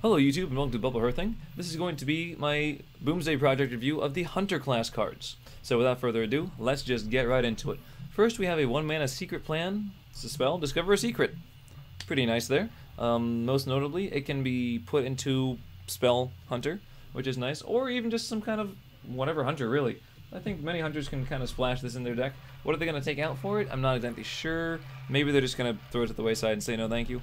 Hello YouTube and welcome to Bubble Hearthing. This is going to be my Boomsday Project review of the Hunter class cards. So without further ado, let's just get right into it. First we have a one mana secret plan. It's a spell, Discover a Secret. Pretty nice there. Um, most notably, it can be put into Spell Hunter, which is nice, or even just some kind of whatever hunter really. I think many hunters can kind of splash this in their deck. What are they going to take out for it? I'm not exactly sure. Maybe they're just going to throw it to the wayside and say no thank you.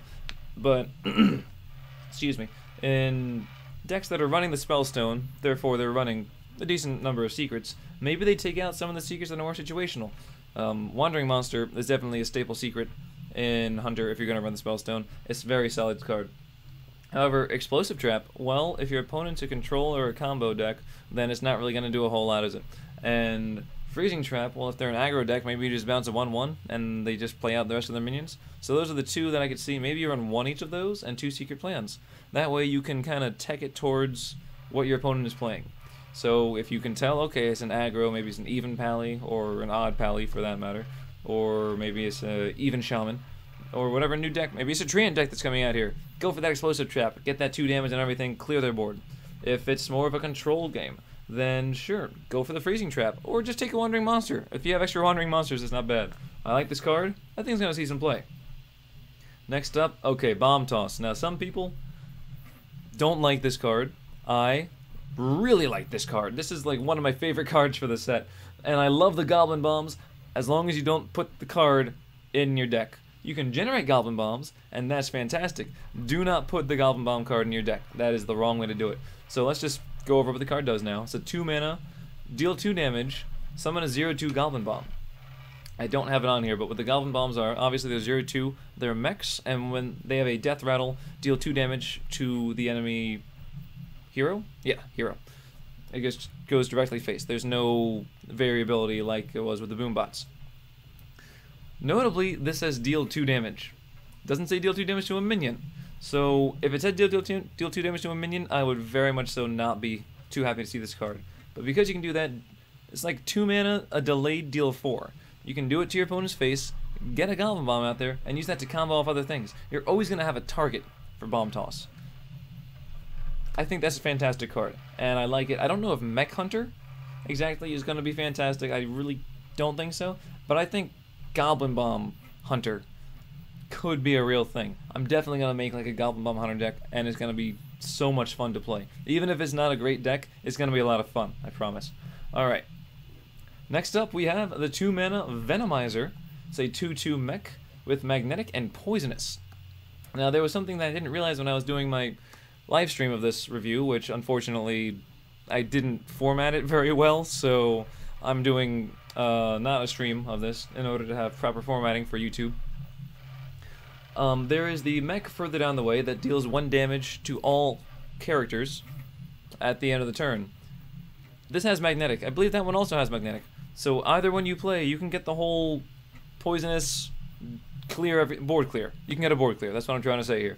But, excuse me, in decks that are running the Spellstone, therefore they're running a decent number of secrets, maybe they take out some of the secrets that are more situational. Um, Wandering Monster is definitely a staple secret in Hunter if you're going to run the Spellstone. It's a very solid card. However, Explosive Trap, well, if your opponent's a control or a combo deck, then it's not really going to do a whole lot, is it? And Freezing Trap, well, if they're an aggro deck, maybe you just bounce a 1-1 and they just play out the rest of their minions. So those are the two that I could see. Maybe you run one each of those and two secret plans. That way you can kind of tech it towards what your opponent is playing. So if you can tell, okay, it's an aggro, maybe it's an even pally, or an odd pally for that matter, or maybe it's an even shaman, or whatever new deck, maybe it's a treant deck that's coming out here. Go for that explosive trap, get that 2 damage and everything, clear their board. If it's more of a control game, then sure, go for the freezing trap, or just take a wandering monster. If you have extra wandering monsters, it's not bad. I like this card. I think it's gonna see some play. Next up, okay, bomb toss. Now some people don't like this card. I really like this card. This is like one of my favorite cards for the set, and I love the goblin bombs. As long as you don't put the card in your deck. You can generate Goblin Bombs, and that's fantastic. Do not put the Goblin Bomb card in your deck. That is the wrong way to do it. So let's just go over what the card does now. It's a 2 mana, deal 2 damage, summon a 0-2 Goblin Bomb. I don't have it on here, but what the Goblin Bombs are, obviously they're 0-2, they're mechs, and when they have a Death Rattle, deal 2 damage to the enemy hero? Yeah, hero. It just goes directly face. There's no variability like it was with the Boombots. Notably, this says deal 2 damage. Doesn't say deal 2 damage to a minion. So, if it said deal, deal, two, deal 2 damage to a minion, I would very much so not be too happy to see this card. But because you can do that, it's like 2 mana, a delayed deal 4. You can do it to your opponent's face, get a Goblin Bomb out there, and use that to combo off other things. You're always going to have a target for Bomb Toss. I think that's a fantastic card, and I like it. I don't know if Mech Hunter exactly is going to be fantastic. I really don't think so. But I think Goblin Bomb Hunter could be a real thing. I'm definitely to make like a Goblin Bomb Hunter deck, and it's to be so much fun to play. Even if it's not a great deck, it's to be a lot of fun, I promise. Alright. Next up, we have the 2 mana Venomizer. It's a 2 2 mech with Magnetic and Poisonous. Now, there was something that I didn't realize when I was doing my live stream of this review, which unfortunately I didn't format it very well, so I'm doing uh, not a stream of this in order to have proper formatting for YouTube. Um, there is the mech further down the way that deals one damage to all characters at the end of the turn. This has magnetic. I believe that one also has magnetic. So either one you play, you can get the whole poisonous clear every board clear. You can get a board clear. That's what I'm trying to say here.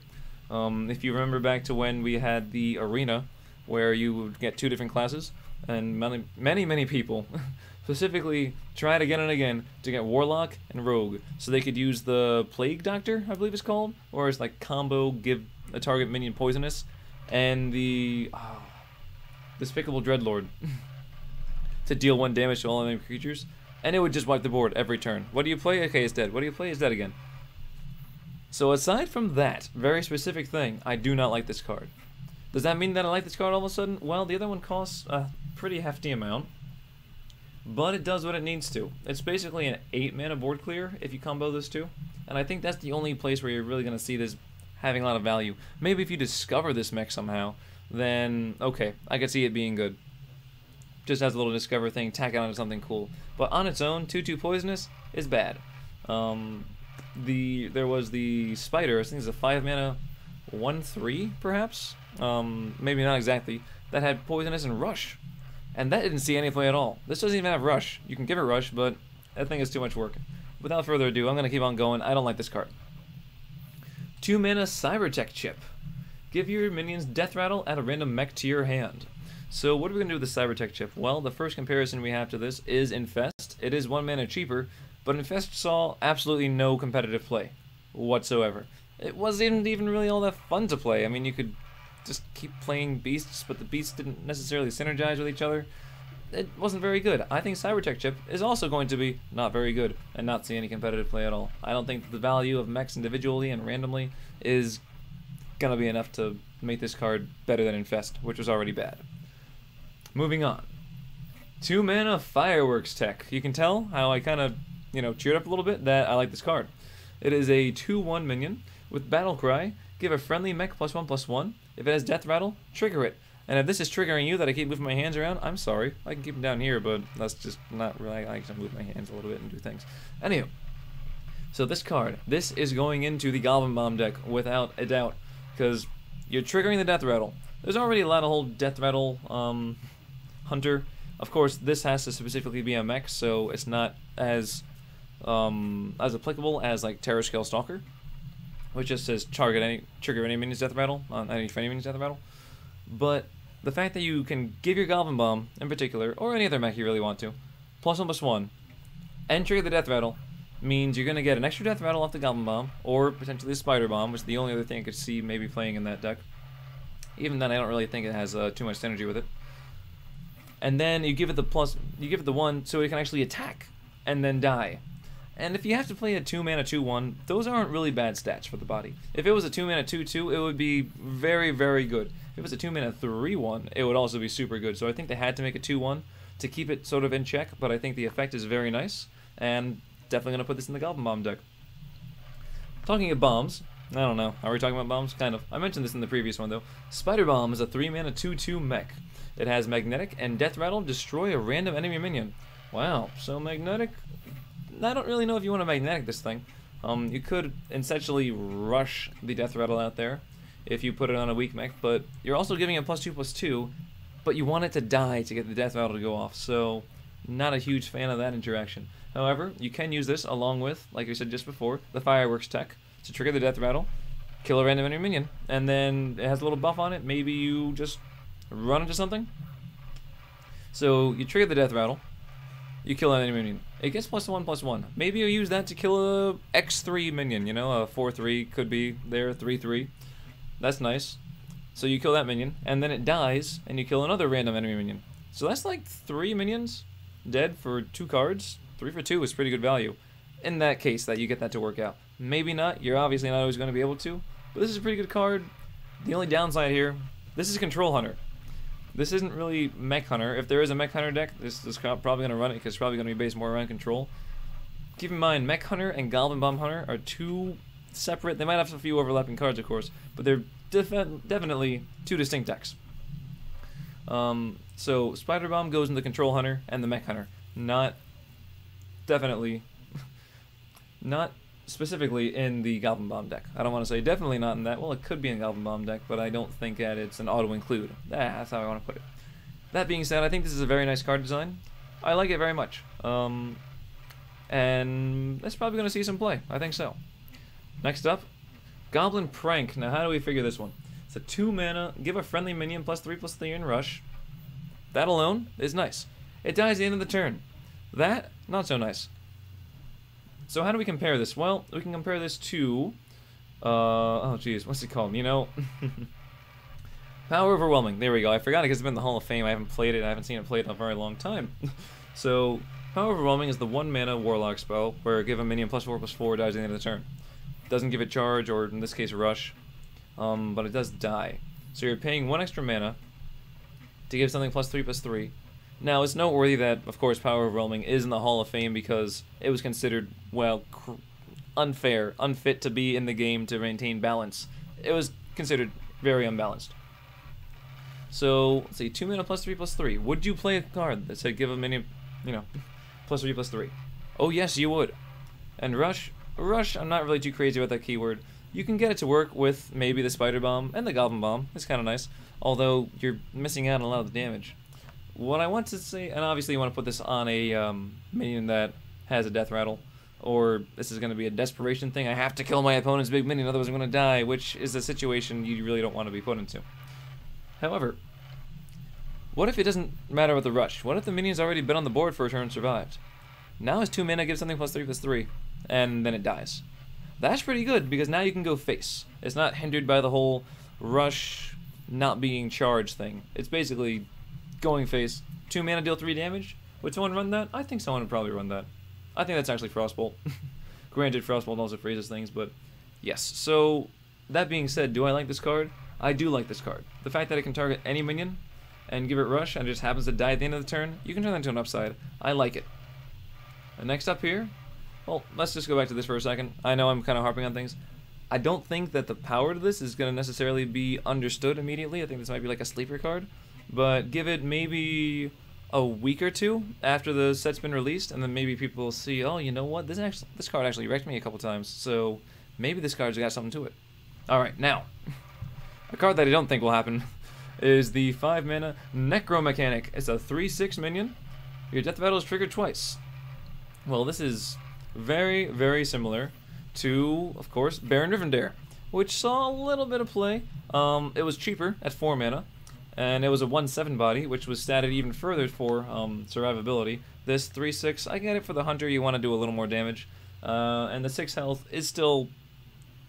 Um, if you remember back to when we had the arena, where you would get two different classes, and many, many, many people specifically tried again and again to get Warlock and Rogue, so they could use the Plague Doctor, I believe it's called, or it's like combo, give a target minion poisonous, and the oh, Despicable Dreadlord to deal one damage to all enemy creatures, and it would just wipe the board every turn. What do you play? Okay, it's dead. What do you play? It's dead again. So aside from that very specific thing, I do not like this card. Does that mean that I like this card all of a sudden? Well, the other one costs a pretty hefty amount but it does what it needs to. It's basically an 8 mana board clear if you combo those two, and I think that's the only place where you're really going to see this having a lot of value. Maybe if you discover this mech somehow, then okay, I could see it being good. Just as a little discover thing, tack it onto something cool. But on its own, 2-2 Poisonous is bad. Um, the There was the Spider, I think it's a 5 mana 1-3 perhaps? Um, maybe not exactly. That had Poisonous and Rush. And that didn't see any play at all. This doesn't even have Rush. You can give it Rush, but that thing is too much work. Without further ado, I'm going to keep on going. I don't like this card. 2 mana Cybertech Chip. Give your minions Death Rattle, add a random mech to your hand. So what are we going to do with the Cybertech Chip? Well, the first comparison we have to this is Infest. It is 1 mana cheaper, but Infest saw absolutely no competitive play whatsoever. It wasn't even really all that fun to play. I mean, you could just keep playing beasts, but the beasts didn't necessarily synergize with each other. It wasn't very good. I think Cybertech Chip is also going to be not very good and not see any competitive play at all. I don't think the value of mechs individually and randomly is going to be enough to make this card better than Infest, which was already bad. Moving on. Two mana fireworks tech. You can tell how I kind of, you know, cheered up a little bit that I like this card. It is a 2-1 minion with Battle Cry. Give a friendly mech plus 1 plus 1. If it has Death Rattle, trigger it. And if this is triggering you that I keep moving my hands around, I'm sorry. I can keep them down here, but that's just not really. I like to move my hands a little bit and do things. Anywho, so this card, this is going into the Goblin Bomb deck without a doubt, because you're triggering the Death Rattle. There's already a lot of whole Death Rattle um, Hunter. Of course, this has to specifically be a mech, so it's not as um, as applicable as like Terrorscale Stalker, which just says target any trigger any minion's Death Rattle on any friendly minion's Death Rattle. But the fact that you can give your Goblin Bomb, in particular, or any other mech you really want to, plus one plus one, and trigger the Death Rattle, means you're to get an extra Death Rattle off the Goblin Bomb, or potentially a Spider Bomb, which is the only other thing I could see maybe playing in that deck. Even then, I don't really think it has uh, too much synergy with it. And then you give it the plus, you give it the one so it can actually attack and then die. And if you have to play a 2 mana 2 1, those aren't really bad stats for the body. If it was a 2 mana 2 2, it would be very, very good. If it was a 2 mana 3 1, it would also be super good. So I think they had to make a 2 1 to keep it sort of in check, but I think the effect is very nice, and definitely going to put this in the Goblin Bomb deck. Talking of bombs, I don't know. Are we talking about bombs? Kind of. I mentioned this in the previous one, though. Spider Bomb is a 3 mana 2 2 mech. It has Magnetic and Death Rattle, destroy a random enemy minion. Wow, so Magnetic I don't really know if you want to magnetic this thing. Um, you could essentially rush the Death Rattle out there if you put it on a weak mech, but you're also giving it plus two plus two, but you want it to die to get the Death Rattle to go off, so not a huge fan of that interaction. However, you can use this along with, like I said just before, the Fireworks tech to trigger the Death Rattle, kill a random enemy minion, and then it has a little buff on it. Maybe you just run into something. So you trigger the Death Rattle, you kill an enemy minion. It gets plus one, plus one. Maybe you use that to kill a X3 minion, you know, a 4-3 could be there, 3-3. That's nice. So you kill that minion, and then it dies, and you kill another random enemy minion. So that's like three minions dead for two cards. Three for two is pretty good value. In that case, that you get that to work out. Maybe not. You're obviously not always going to be able to. But this is a pretty good card. The only downside here, this is Control Hunter. This isn't really Mech Hunter. If there is a Mech Hunter deck, this is probably going to run it because it's probably going to be based more around control. Keep in mind, Mech Hunter and Goblin Bomb Hunter are two separate. They might have a few overlapping cards, of course, but they're def definitely two distinct decks. Um, so Spider Bomb goes in the Control Hunter and the Mech Hunter. Not definitely, not specifically in the Goblin Bomb deck. I don't want to say definitely not in that. Well, it could be in Goblin Bomb deck, but I don't think that it's an auto-include. That's how I want to put it. That being said, I think this is a very nice card design. I like it very much. Um, and that's probably going to see some play. I think so. Next up, Goblin Prank. Now, how do we figure this one? It's a 2 mana, give a friendly minion plus 3 plus 3 in rush. That alone is nice. It dies at the end of the turn. That, not so nice. So how do we compare this? Well, we can compare this to, uh, oh geez, what's it called? You know, Power Overwhelming. There we go. I forgot it because it's been in the Hall of Fame. I haven't played it. I haven't seen it played in a very long time. so Power Overwhelming is the one mana Warlock spell where give a minion plus four plus four dies at the end of the turn. Doesn't give it charge or in this case rush, um, but it does die. So you're paying one extra mana to give something plus three plus three now, it's noteworthy that, of course, Power Overwhelming is in the Hall of Fame because it was considered, well, cr- unfair, unfit to be in the game to maintain balance. It was considered very unbalanced. So, let's see, 2 mana plus 3 plus 3. Would you play a card that said give a minion, you know, plus 3 plus 3? Oh, yes, you would. And Rush, Rush, I'm not really too crazy about that keyword. You can get it to work with maybe the Spider Bomb and the Goblin Bomb. It's kind of nice. Although, you're missing out on a lot of the damage. What I want to say, and obviously you want to put this on a um, minion that has a death rattle, or this is going to be a desperation thing. I have to kill my opponent's big minion, otherwise I'm going to die, which is a situation you really don't want to be put into. However, what if it doesn't matter with the rush? What if the minion's already been on the board for a turn and survived? Now his 2 mana gives something plus 3 plus 3, and then it dies. That's pretty good, because now you can go face. It's not hindered by the whole rush not being charged thing. It's basically going face, 2 mana deal 3 damage. Would someone run that? I think someone would probably run that. I think that's actually Frostbolt. Granted, Frostbolt also freezes things, but yes. So, that being said, do I like this card? I do like this card. The fact that it can target any minion and give it rush and it just happens to die at the end of the turn, you can turn that into an upside. I like it. And next up here, well, let's just go back to this for a second. I know I'm kind of harping on things. I don't think that the power to this is going to necessarily be understood immediately. I think this might be like a sleeper card. But give it maybe a week or two after the set's been released, and then maybe people will see, oh, you know what, this actually this card actually wrecked me a couple times, so maybe this card's got something to it. All right, now a card that I don't think will happen is the five mana Necromechanic. It's a three six minion. Your death rattle is triggered twice. Well, this is very very similar to, of course, Baron Rivendare, which saw a little bit of play. Um, it was cheaper at four mana and it was a 1-7 body, which was statted even further for um, survivability. This 3-6, I get it for the hunter, you want to do a little more damage, uh, and the 6 health is still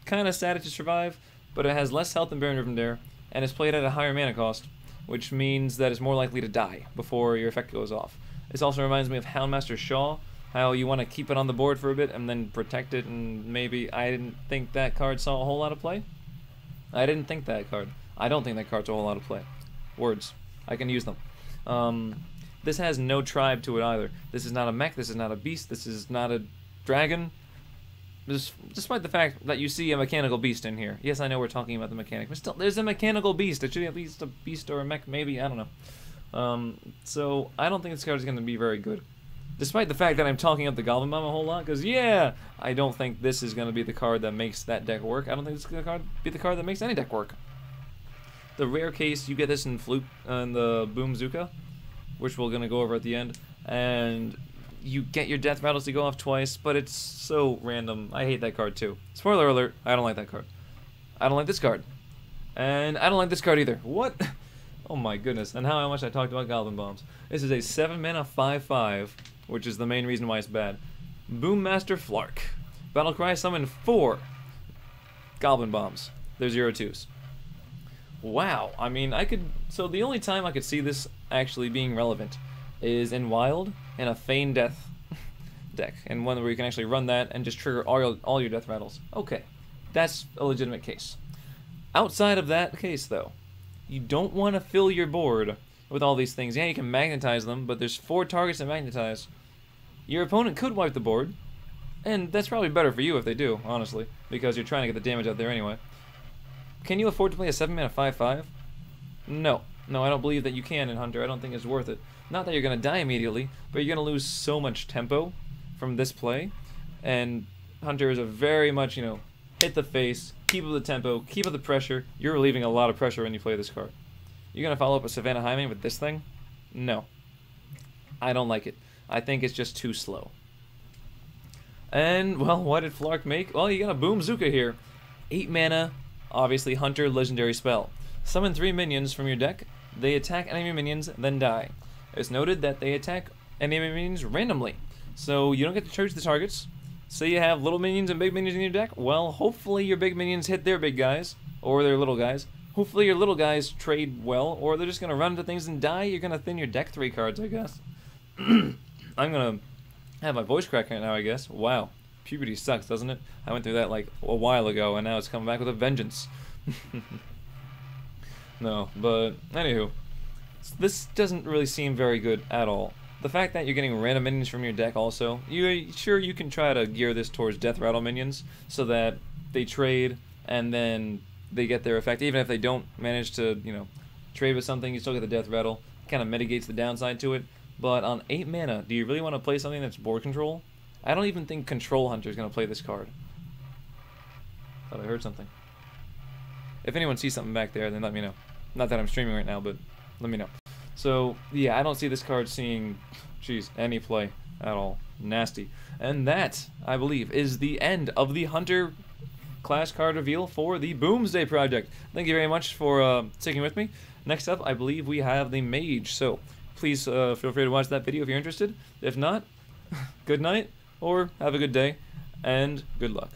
kind of statted to survive, but it has less health than Baron Rivendare, and is played at a higher mana cost, which means that it's more likely to die before your effect goes off. This also reminds me of Houndmaster Shaw, how you want to keep it on the board for a bit and then protect it, and maybe I didn't think that card saw a whole lot of play. I didn't think that card. I don't think that card saw a whole lot of play words. I can use them. Um, this has no tribe to it either. This is not a mech, this is not a beast, this is not a dragon. Just, despite the fact that you see a mechanical beast in here. Yes, I know we're talking about the mechanic, but still, there's a mechanical beast. It should be at least a beast or a mech, maybe, I don't know. Um, so, I don't think this card is going to be very good. Despite the fact that I'm talking up the Goblin Bomb a whole lot, because, yeah, I don't think this is going to be the card that makes that deck work. I don't think this is going to be the card that makes any deck work the rare case you get this in Fluke and uh, the Boomzooka, which we're gonna go over at the end, and you get your death rattles to go off twice, but it's so random. I hate that card too. Spoiler alert, I don't like that card. I don't like this card. And I don't like this card either. What? Oh my goodness. And how much I talked about Goblin Bombs. This is a 7 mana 5-5, which is the main reason why it's bad. Boommaster Flark. Battlecry summon 4 Goblin Bombs. They're 0-2s. Wow, I mean, I could... So the only time I could see this actually being relevant is in Wild in a Feign Death deck, and one where you can actually run that and just trigger all your, all your death rattles. Okay, that's a legitimate case. Outside of that case, though, you don't want to fill your board with all these things. Yeah, you can magnetize them, but there's four targets to magnetize. Your opponent could wipe the board, and that's probably better for you if they do, honestly, because you're trying to get the damage out there anyway. Can you afford to play a 7 mana 5-5? No. No, I don't believe that you can in Hunter. I don't think it's worth it. Not that you're going to die immediately, but you're going to lose so much tempo from this play. And Hunter is a very much, you know, hit the face, keep up the tempo, keep up the pressure. You're relieving a lot of pressure when you play this card. You're going to follow up a Savannah Highmane with this thing? No. I don't like it. I think it's just too slow. And, well, what did Flark make? Well, you got a Boom Boomzooka here. 8 mana, Obviously, Hunter legendary spell. Summon three minions from your deck. They attack enemy minions, then die. It's noted that they attack enemy minions randomly, so you don't get to choose the targets. Say you have little minions and big minions in your deck, well, hopefully your big minions hit their big guys, or their little guys. Hopefully your little guys trade well, or they're just to run into things and die. You're to thin your deck three cards, I guess. I'm to have my voice crack right now, I guess. Wow puberty sucks, doesn't it? I went through that like a while ago, and now it's coming back with a vengeance. no, but anywho, this doesn't really seem very good at all. The fact that you're getting random minions from your deck also, you uh, sure you can try to gear this towards death rattle minions so that they trade and then they get their effect. Even if they don't manage to, you know, trade with something, you still get the death rattle. Kind of mitigates the downside to it. But on 8 mana, do you really want to play something that's board control? I don't even think Control Hunter is going to play this card. Thought I heard something. If anyone sees something back there, then let me know. Not that I'm streaming right now, but let me know. So, yeah, I don't see this card seeing, jeez, any play at all. Nasty. And that, I believe, is the end of the Hunter class card reveal for the Boomsday project. Thank you very much for uh, sticking with me. Next up, I believe we have the Mage. So, please uh, feel free to watch that video if you're interested. If not, good night or have a good day, and good luck.